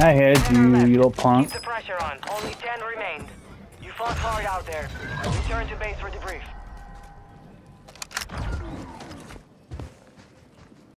I heard Ten you, you little punk. Keep the pressure on. Only ten remained. You fought hard out there. Return to base for debrief.